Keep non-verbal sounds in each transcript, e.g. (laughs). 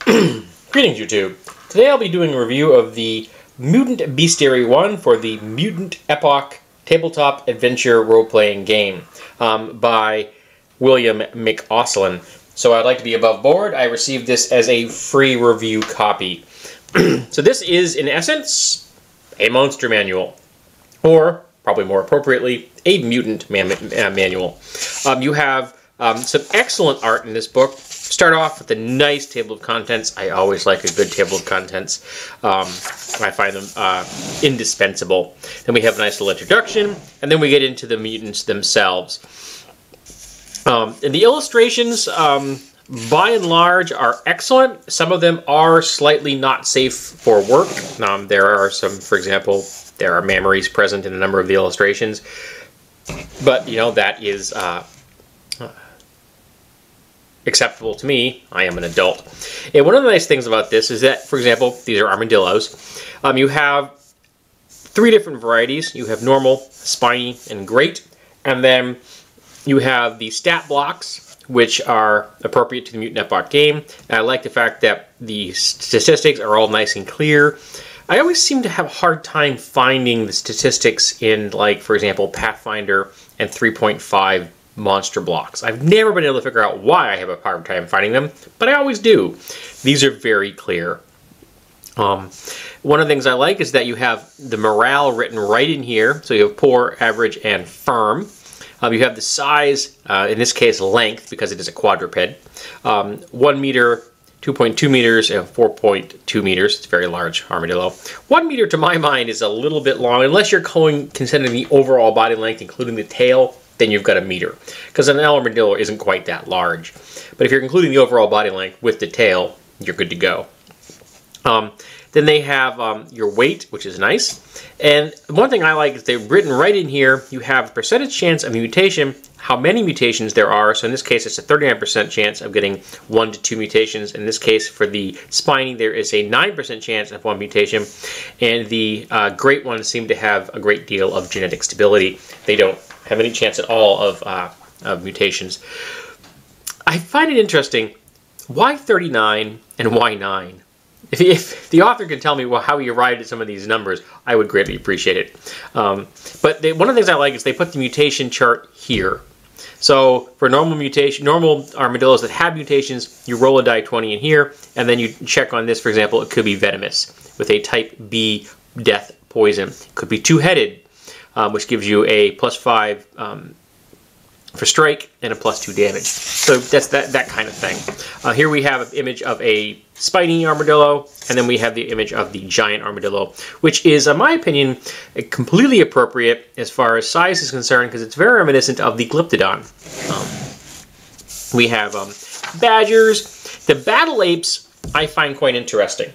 (clears throat) Greetings, YouTube. Today I'll be doing a review of the Mutant Bestiary 1 for the Mutant Epoch tabletop adventure role-playing game um, by William McAusland. So I'd like to be above board. I received this as a free review copy. (clears throat) so this is, in essence, a monster manual. Or, probably more appropriately, a mutant man uh, manual. Um, you have um, some excellent art in this book. Start off with a nice table of contents. I always like a good table of contents. Um, I find them uh, indispensable. Then we have a nice little introduction, and then we get into the mutants themselves. Um, and the illustrations, um, by and large, are excellent. Some of them are slightly not safe for work. Um, there are some, for example, there are memories present in a number of the illustrations. But, you know, that is uh, acceptable to me. I am an adult. And one of the nice things about this is that, for example, these are armadillos. Um, you have three different varieties. You have normal, spiny, and great. And then you have the stat blocks, which are appropriate to the Mutant Epoch game. And I like the fact that the statistics are all nice and clear. I always seem to have a hard time finding the statistics in, like, for example, Pathfinder and 3.5 monster blocks. I've never been able to figure out why I have a hard time finding them, but I always do. These are very clear. Um, one of the things I like is that you have the morale written right in here. So you have poor, average, and firm. Um, you have the size, uh, in this case length, because it is a quadruped. Um, 1 meter, 2.2 meters, and 4.2 meters. It's very large armadillo. 1 meter, to my mind, is a little bit long, unless you're going, considering the overall body length, including the tail then you've got a meter. Because an armadillo isn't quite that large. But if you're including the overall body length with the tail, you're good to go. Um, then they have um, your weight, which is nice. And one thing I like is they've written right in here, you have percentage chance of mutation, how many mutations there are. So in this case, it's a 39% chance of getting one to two mutations. In this case, for the spiny, there is a 9% chance of one mutation. And the uh, great ones seem to have a great deal of genetic stability. They don't have any chance at all of, uh, of mutations. I find it interesting. Why 39 and why 9? If, if, the author can tell me well, how he arrived at some of these numbers, I would greatly appreciate it. Um, but they, one of the things I like is they put the mutation chart here. So for normal mutation, normal armadillos that have mutations, you roll a die 20 in here, and then you check on this. For example, it could be venomous with a type B death poison. It could be two-headed um, which gives you a plus five um, for strike and a plus two damage. So that's that, that kind of thing. Uh, here we have an image of a spiny armadillo, and then we have the image of the giant armadillo, which is, in my opinion, completely appropriate as far as size is concerned, because it's very reminiscent of the Glyptodon. Um, we have um, badgers. The battle apes I find quite interesting,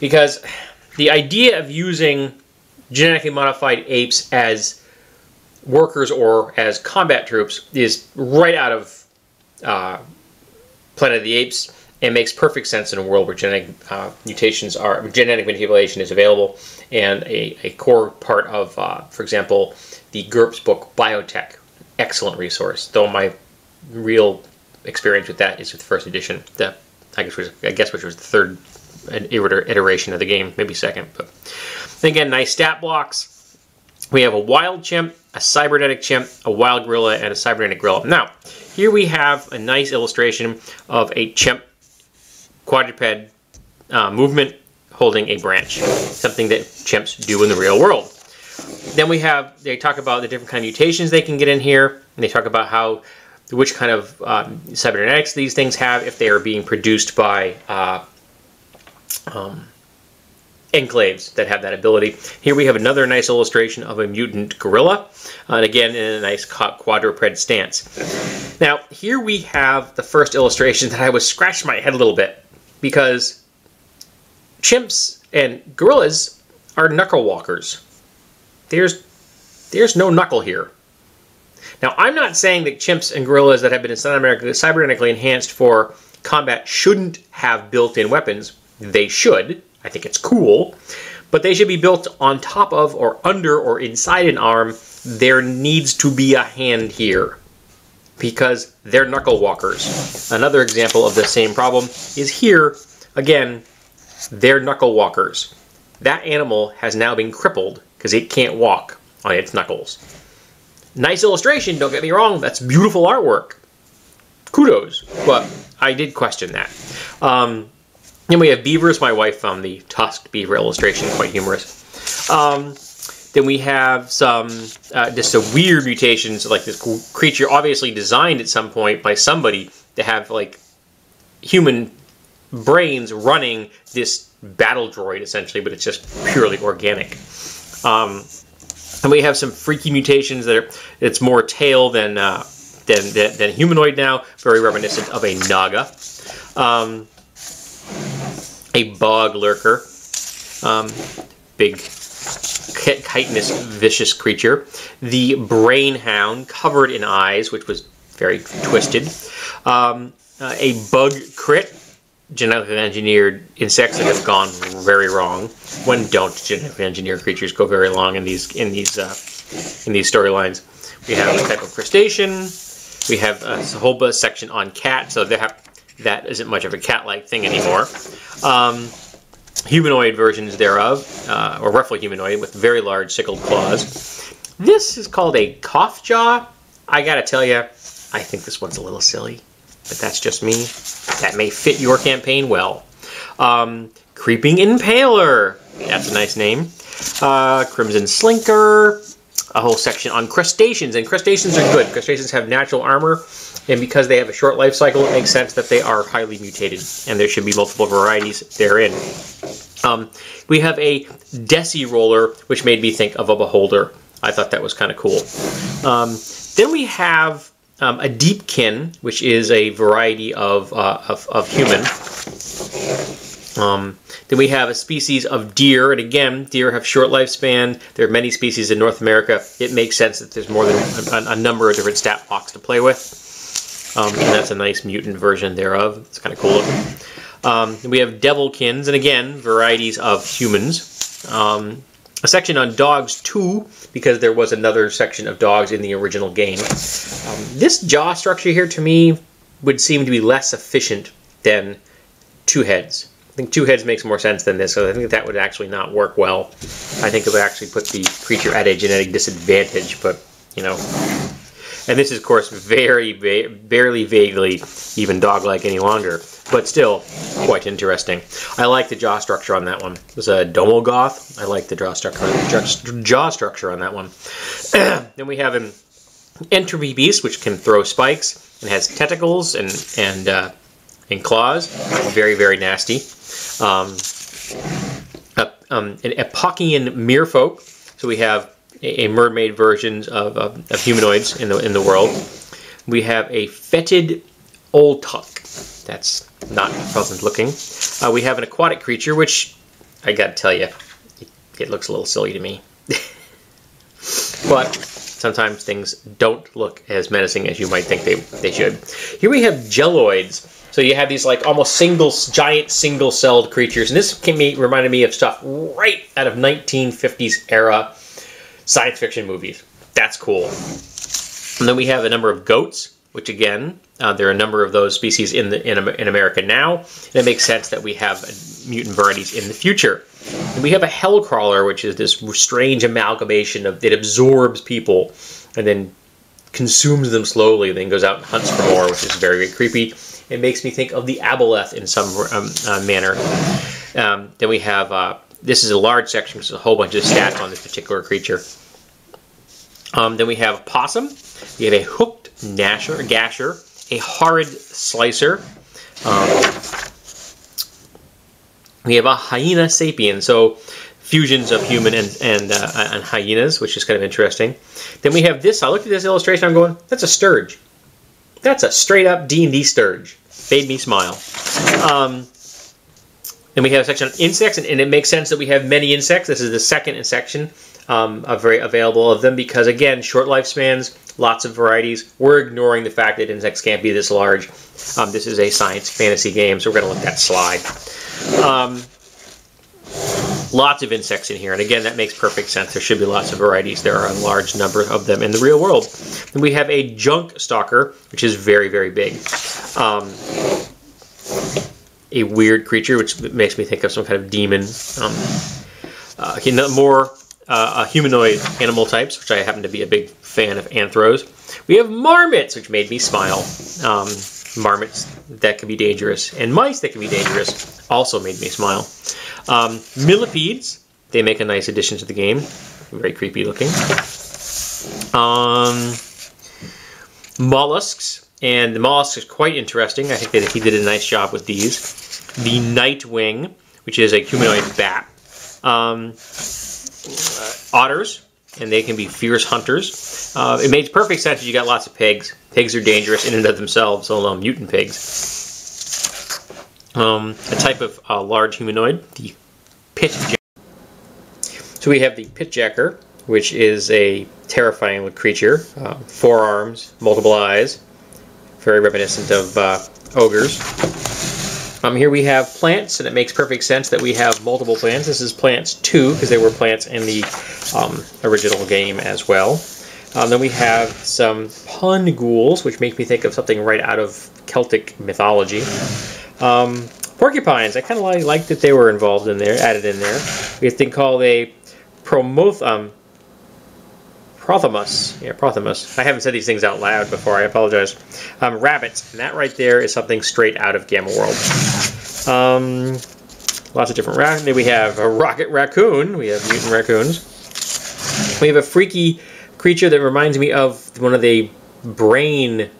because the idea of using genetically modified apes as workers or as combat troops is right out of uh, Planet of the Apes. And makes perfect sense in a world where genetic uh, mutations are genetic manipulation is available. And a, a core part of, uh, for example, the GURPS book Biotech, excellent resource. Though my real experience with that is with the first edition, the I guess I guess which was the third iteration of the game, maybe second, but again, nice stat blocks. We have a wild chimp, a cybernetic chimp, a wild gorilla, and a cybernetic gorilla. Now, here we have a nice illustration of a chimp quadruped uh, movement holding a branch, something that chimps do in the real world. Then we have, they talk about the different kind of mutations they can get in here, and they talk about how, which kind of um, cybernetics these things have if they are being produced by uh, um, enclaves that have that ability. Here we have another nice illustration of a mutant gorilla, uh, and again in a nice quadruped stance. Now here we have the first illustration (laughs) that I was scratching my head a little bit because chimps and gorillas are knuckle walkers. There's there's no knuckle here. Now I'm not saying that chimps and gorillas that have been in South America cybernetically enhanced for combat shouldn't have built-in weapons. They should I think it's cool, but they should be built on top of or under or inside an arm. There needs to be a hand here because they're knuckle walkers. Another example of the same problem is here again, they're knuckle walkers. That animal has now been crippled because it can't walk on its knuckles. Nice illustration, don't get me wrong, that's beautiful artwork. Kudos, but I did question that. Um, then we have beavers. My wife found the tusked beaver illustration quite humorous. Um, then we have some uh, just a weird mutations, like this creature obviously designed at some point by somebody to have like human brains running this battle droid essentially, but it's just purely organic. Um, and we have some freaky mutations that are it's more tail than uh, than, than, than humanoid now, very reminiscent of a Naga. Um, a bog lurker, um, big chitinous vicious creature. The brain hound covered in eyes, which was very twisted. Um, uh, a bug crit, genetically engineered insects that have gone very wrong. When don't genetically engineered creatures go very long in these in these uh, in these storylines? We have a type of crustacean. We have a whole section on cat, so they have, that isn't much of a cat-like thing anymore. Um, humanoid versions thereof, uh, or roughly humanoid, with very large sickled claws. This is called a cough jaw. I gotta tell you, I think this one's a little silly, but that's just me. That may fit your campaign well. Um, Creeping Impaler, that's a nice name. Uh, Crimson Slinker, a whole section on crustaceans, and crustaceans are good. Crustaceans have natural armor, and because they have a short life cycle, it makes sense that they are highly mutated, and there should be multiple varieties therein. Um, we have a Desi roller, which made me think of a beholder. I thought that was kind of cool. Um, then we have um, a Deepkin, which is a variety of, uh, of, of, human. Um, then we have a species of deer, and again, deer have short lifespan. There are many species in North America. It makes sense that there's more than a, a number of different stat blocks to play with. Um, and that's a nice mutant version thereof. It's kind of cool. Um, we have Devilkins, and again, varieties of humans. Um, a section on dogs too, because there was another section of dogs in the original game. Um, this jaw structure here, to me, would seem to be less efficient than two heads. I think two heads makes more sense than this, so I think that would actually not work well. I think it would actually put the creature at a genetic disadvantage, but, you know, and this is, of course, very, barely vaguely even dog-like any longer, but still quite interesting. I like the jaw structure on that one. It was a Domogoth. I like the jaw structure, jaw structure on that one. (clears throat) then we have an Entropy Beast, which can throw spikes and has tentacles and and uh, and claws. Very, very nasty. Um, um, an Epochian Merfolk. So we have a, mermaid versions of, of, of, humanoids in the in the world. We have a fetid Oltuk. That's not pleasant looking. Uh, we have an aquatic creature, which I gotta tell you, it, it looks a little silly to me. (laughs) but sometimes things don't look as menacing as you might think they, they should. Here we have jelloids. So you have these like almost single, giant single-celled creatures, and this came, reminded me of stuff right out of 1950s era science fiction movies. That's cool. And then we have a number of goats, which again, uh, there are a number of those species in the in, in America now. And it makes sense that we have mutant varieties in the future. And we have a hellcrawler, which is this strange amalgamation of it absorbs people and then consumes them slowly, then goes out and hunts for more, which is very, very creepy. It makes me think of the aboleth in some um, uh, manner. Um, then we have uh, this is a large section, so a whole bunch of stats on this particular creature. Um, then we have a possum. We have a hooked gnasher, gasher, a horrid slicer. Um, we have a hyena sapien, so fusions of human and and, uh, and hyenas, which is kind of interesting. Then we have this. I looked at this illustration. I'm going, that's a stirge. That's a straight up D and D stirge. Made me smile. Um, then we have a section on insects, and, and, it makes sense that we have many insects. This is the second section um, of very available of them because, again, short lifespans, lots of varieties. We're ignoring the fact that insects can't be this large. Um, this is a science fantasy game, so we're going to let that slide. Um, lots of insects in here, and again, that makes perfect sense. There should be lots of varieties. There are a large number of them in the real world. Then we have a junk stalker, which is very, very big. Um, a weird creature, which makes me think of some kind of demon. Um, uh, more uh, humanoid animal types, which I happen to be a big fan of anthros. We have marmots, which made me smile. Um, marmots that can be dangerous, and mice that can be dangerous also made me smile. Um, millipedes, they make a nice addition to the game. Very creepy looking. Um, mollusks, and the mollusk is quite interesting. I think that he did a nice job with these. The nightwing, which is a humanoid bat. Um, otters, and they can be fierce hunters. Uh, it makes perfect sense that you got lots of pigs. Pigs are dangerous in and of themselves, although mutant pigs. Um, a type of uh, large humanoid, the pitjacker. So we have the pitjacker, which is a terrifying creature. Uh, four arms, multiple eyes, very reminiscent of uh, ogres. Um, here we have plants, and it makes perfect sense that we have multiple plants. This is plants 2, because there were plants in the um, original game as well. Um, then we have some pun ghouls, which make me think of something right out of Celtic mythology. Um, porcupines, I kind of like, like that they were involved in there, added in there. We have a thing called a promoth, um, Prothomus. Yeah, Prothomus. I haven't said these things out loud before. I apologize. Um, rabbits. And that right there is something straight out of Gamma World. Um, lots of different raccoons. We have a rocket raccoon. We have mutant raccoons. We have a freaky creature that reminds me of one of the brain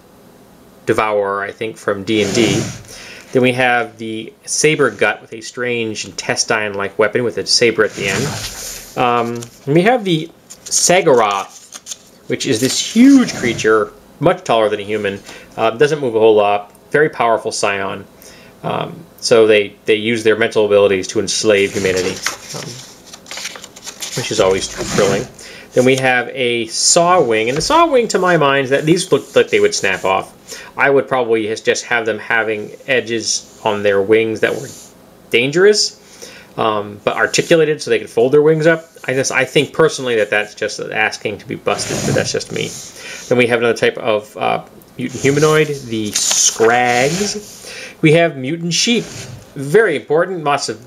devourer, I think, from D&D. Then we have the saber gut with a strange intestine-like weapon with a saber at the end. Um, we have the Sagarath, which is this huge creature, much taller than a human, uh, doesn't move a whole lot, very powerful psion. Um, so they, they use their mental abilities to enslave humanity, um, which is always thrilling. Then we have a saw wing, and the saw wing, to my mind, that these look like they would snap off. I would probably just have them having edges on their wings that were dangerous, um, but articulated so they could fold their wings up. I guess I think personally that that's just asking to be busted, but that's just me. Then we have another type of uh, mutant humanoid, the Scrags. We have mutant sheep. Very important. Lots of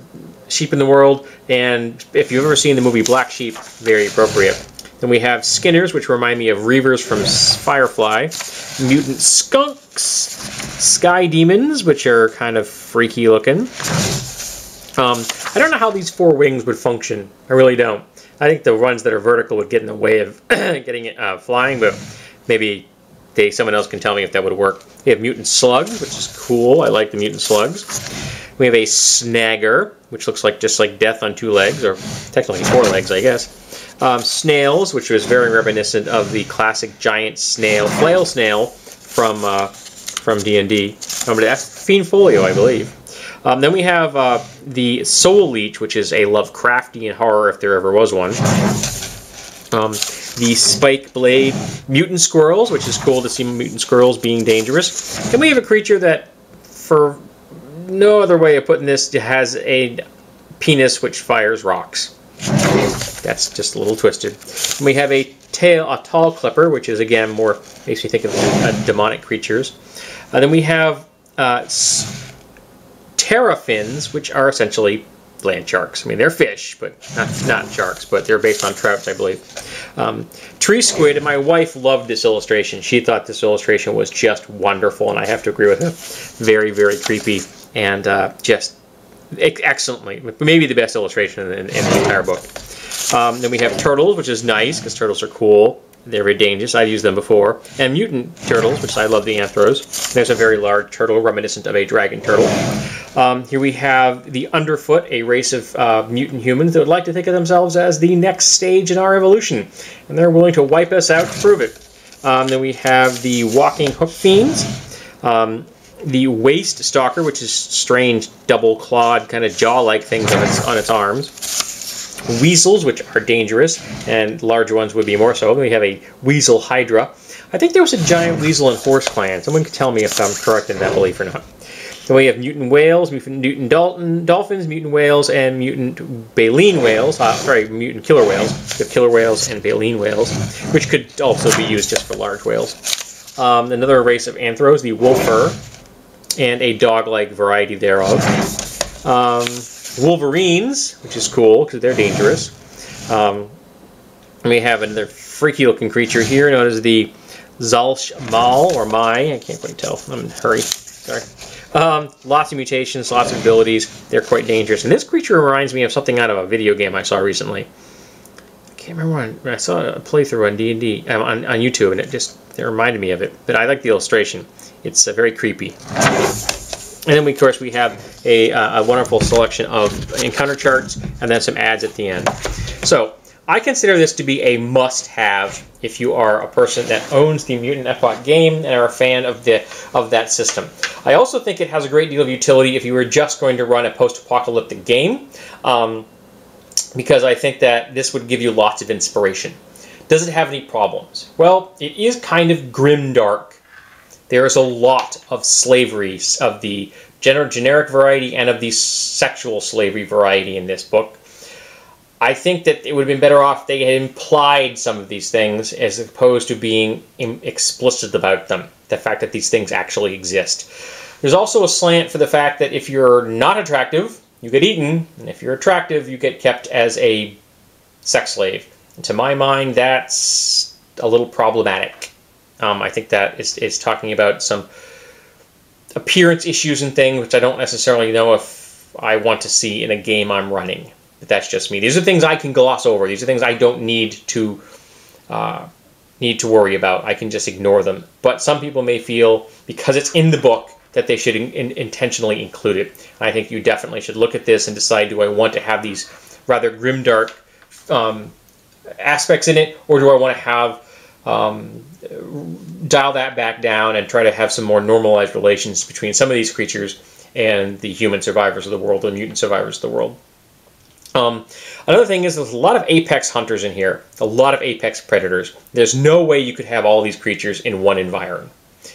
sheep in the world, and if you've ever seen the movie Black Sheep, very appropriate. Then we have Skinners, which remind me of Reavers from Firefly. Mutant Skunks. Sky Demons, which are kind of freaky looking. Um, I don't know how these four wings would function. I really don't. I think the ones that are vertical would get in the way of (clears throat) getting it uh, flying, but maybe they someone else can tell me if that would work. We have mutant slugs, which is cool. I like the mutant slugs. We have a snagger, which looks like just like death on two legs, or technically four legs, I guess. Um, snails, which was very reminiscent of the classic giant snail, flail snail from uh, from D&D. Um, that's Fiend Folio, I believe. Um, then we have uh, the Soul Leech, which is a Lovecraftian horror if there ever was one. Um, the Spike Blade Mutant Squirrels, which is cool to see mutant squirrels being dangerous. And we have a creature that, for no other way of putting this, has a penis which fires rocks. That's just a little twisted. And we have a tail, a tall clipper, which is again more makes me think of uh, demonic creatures. Uh, then we have uh, terrafins, which are essentially land sharks. I mean, they're fish, but not, not sharks, but they're based on trouts, I believe. Um, tree squid, and my wife loved this illustration. She thought this illustration was just wonderful, and I have to agree with her. Very, very creepy, and uh, just excellently, maybe the best illustration in, in the entire book. Um, then we have turtles, which is nice, because turtles are cool. They're very dangerous. I've used them before. And mutant turtles, which I love the anthros. There's a very large turtle reminiscent of a dragon turtle. Um, here we have the Underfoot, a race of uh, mutant humans that would like to think of themselves as the next stage in our evolution. And they're willing to wipe us out to prove it. Um, then we have the Walking Hook Fiends. Um, the Waste Stalker, which is strange double-clawed kind of jaw-like things on its, on its arms weasels, which are dangerous, and larger ones would be more so. We have a weasel hydra. I think there was a giant weasel in Horse Clan. Someone can tell me if I'm correct in that belief or not. We have mutant whales, mutant Dalton, dolphins, mutant whales, and mutant baleen whales. Uh, sorry, mutant killer whales. We have killer whales and baleen whales, which could also be used just for large whales. Um, another race of anthros, the wolfer. and a dog-like variety thereof. Um, Wolverines, which is cool because they're dangerous. Um, we have another freaky looking creature here known as the Zalsh Mal or Mai. I can't quite tell. I'm in a hurry. Sorry. Um, lots of mutations, lots of abilities. They're quite dangerous. And this creature reminds me of something out of a video game I saw recently. I can't remember when I saw a playthrough on D&D uh, on, on YouTube, and it just it reminded me of it. But I like the illustration. It's uh, very creepy. And then, we, of course, we have a, uh, a wonderful selection of encounter charts and then some ads at the end. So, I consider this to be a must-have if you are a person that owns the Mutant Epoch game and are a fan of the of that system. I also think it has a great deal of utility if you were just going to run a post-apocalyptic game, um, because I think that this would give you lots of inspiration. Does it have any problems? Well, it is kind of grim dark there is a lot of slavery of the generic variety and of the sexual slavery variety in this book. I think that it would have been better off if they had implied some of these things as opposed to being explicit about them, the fact that these things actually exist. There's also a slant for the fact that if you're not attractive, you get eaten, and if you're attractive, you get kept as a sex slave. And to my mind, that's a little problematic. Um, I think that is, is talking about some appearance issues and things, which I don't necessarily know if I want to see in a game I'm running. But that's just me. These are things I can gloss over. These are things I don't need to uh, need to worry about. I can just ignore them. But some people may feel because it's in the book that they should in, in, intentionally include it. I think you definitely should look at this and decide: Do I want to have these rather grimdark um, aspects in it, or do I want to have um, dial that back down and try to have some more normalized relations between some of these creatures and the human survivors of the world, the mutant survivors of the world. Um, another thing is there's a lot of apex hunters in here, a lot of apex predators. There's no way you could have all these creatures in one environment.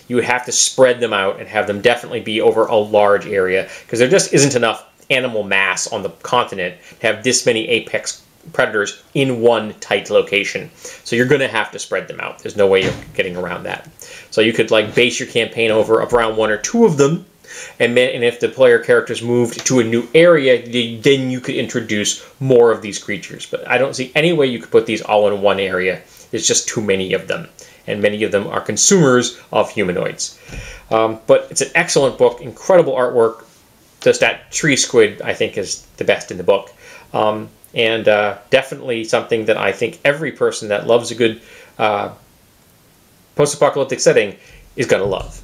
You would have to spread them out and have them definitely be over a large area because there just isn't enough animal mass on the continent to have this many apex predators in one tight location. So you're going to have to spread them out. There's no way you're getting around that. So you could like base your campaign over around one or two of them, and, and if the player characters moved to a new area, then you could introduce more of these creatures. But I don't see any way you could put these all in one area. There's just too many of them, and many of them are consumers of humanoids. Um, but it's an excellent book, incredible artwork. Just that tree squid, I think, is the best in the book. Um, and uh, definitely something that I think every person that loves a good uh, post-apocalyptic setting is going to love.